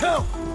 Help!